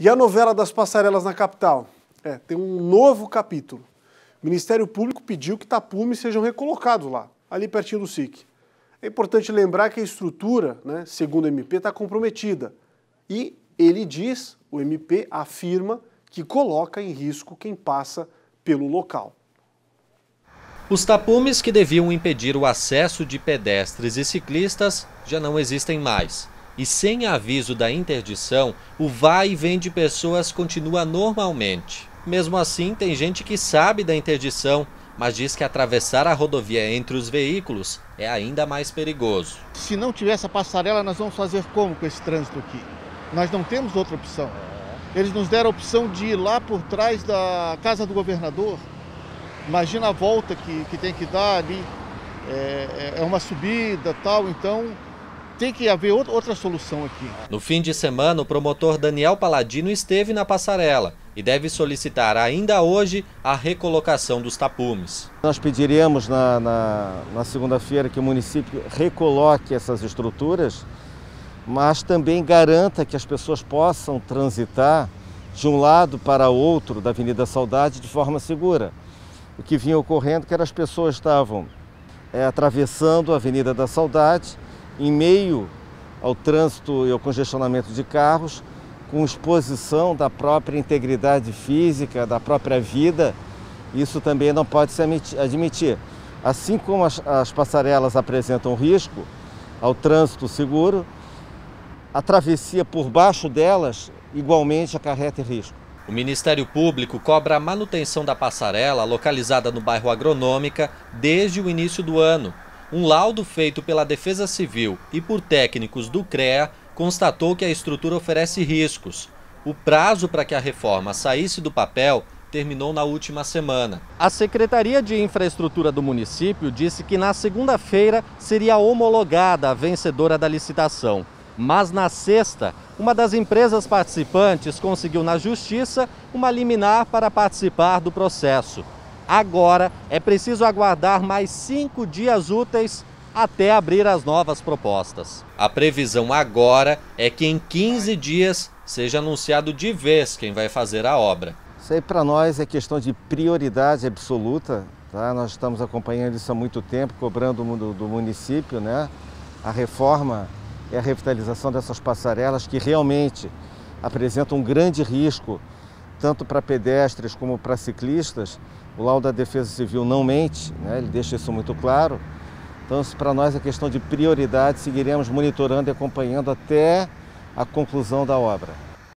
E a novela das passarelas na capital? É, tem um novo capítulo. O Ministério Público pediu que tapumes sejam recolocados lá, ali pertinho do SIC. É importante lembrar que a estrutura, né, segundo o MP, está comprometida. E ele diz, o MP afirma, que coloca em risco quem passa pelo local. Os tapumes que deviam impedir o acesso de pedestres e ciclistas já não existem mais e sem aviso da interdição, o vai e vem de pessoas continua normalmente. Mesmo assim, tem gente que sabe da interdição, mas diz que atravessar a rodovia entre os veículos é ainda mais perigoso. Se não tiver essa passarela, nós vamos fazer como com esse trânsito aqui? Nós não temos outra opção. Eles nos deram a opção de ir lá por trás da casa do governador. Imagina a volta que, que tem que dar ali. É, é uma subida tal, então tem que haver outra solução aqui. No fim de semana, o promotor Daniel Paladino esteve na passarela e deve solicitar ainda hoje a recolocação dos tapumes. Nós pediremos na, na, na segunda-feira que o município recoloque essas estruturas, mas também garanta que as pessoas possam transitar de um lado para outro da Avenida Saudade de forma segura. O que vinha ocorrendo é que as pessoas estavam é, atravessando a Avenida da Saudade em meio ao trânsito e ao congestionamento de carros, com exposição da própria integridade física, da própria vida, isso também não pode se admitir. Assim como as, as passarelas apresentam risco ao trânsito seguro, a travessia por baixo delas igualmente acarreta risco. O Ministério Público cobra a manutenção da passarela localizada no bairro Agronômica desde o início do ano. Um laudo feito pela Defesa Civil e por técnicos do CREA constatou que a estrutura oferece riscos. O prazo para que a reforma saísse do papel terminou na última semana. A Secretaria de Infraestrutura do município disse que na segunda-feira seria homologada a vencedora da licitação. Mas na sexta, uma das empresas participantes conseguiu na justiça uma liminar para participar do processo. Agora é preciso aguardar mais cinco dias úteis até abrir as novas propostas. A previsão agora é que em 15 dias seja anunciado de vez quem vai fazer a obra. Isso aí para nós é questão de prioridade absoluta. Tá? Nós estamos acompanhando isso há muito tempo, cobrando do, do município né? a reforma e a revitalização dessas passarelas que realmente apresentam um grande risco tanto para pedestres como para ciclistas o laudo da Defesa Civil não mente, né? ele deixa isso muito claro. Então, para nós é questão de prioridade, seguiremos monitorando e acompanhando até a conclusão da obra.